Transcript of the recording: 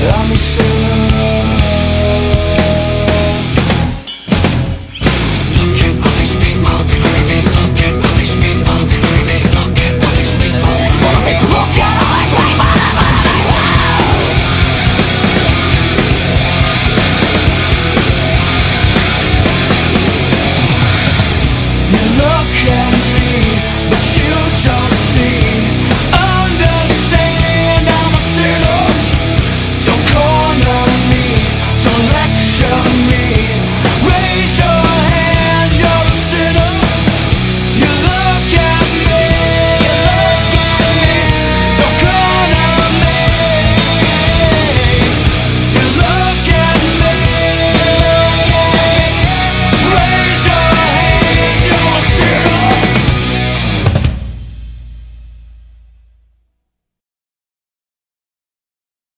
A missão